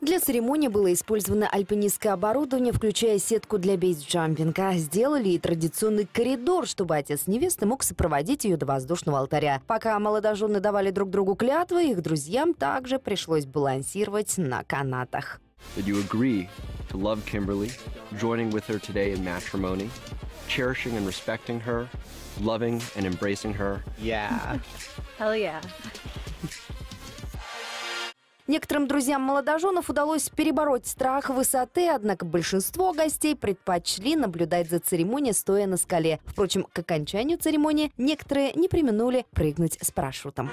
Для церемонии было использовано альпинистское оборудование, включая сетку для бейсджампинга. Сделали и традиционный коридор, чтобы отец невесты мог сопроводить ее до воздушного алтаря. Пока молодожены давали друг другу клятвы, их друзьям также пришлось балансировать на канатах. Did you agree to love Kimberly, joining with her today in matrimony, cherishing and respecting her, loving and embracing her? Yeah. Hell yeah. Некоторым друзьям молодоженов удалось перебороть страх высоты, однако большинство гостей предпочли наблюдать за церемонией, стоя на скале. Впрочем, к окончанию церемонии некоторые не применули прыгнуть с парашютом.